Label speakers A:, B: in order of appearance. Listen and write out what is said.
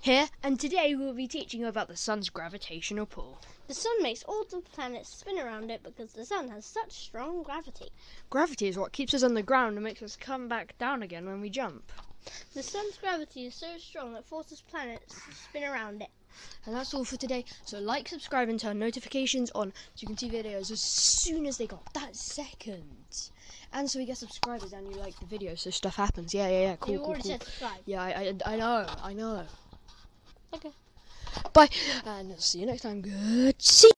A: here, and today we'll be teaching you about the sun's gravitational pull.
B: The sun makes all the planets spin around it because the sun has such strong gravity.
A: Gravity is what keeps us on the ground and makes us come back down again when we jump.
B: The sun's gravity is so strong that forces planets to spin around it.
A: And that's all for today. So like, subscribe, and turn notifications on so you can see videos as soon as they got that second. And so we get subscribers and you like the video, so stuff happens. Yeah, yeah, yeah. Cool,
B: you
A: cool,
B: already
A: cool.
B: said subscribe.
A: Yeah, I, I, I know, I know.
B: Okay.
A: Bye, and see you next time. Good. See.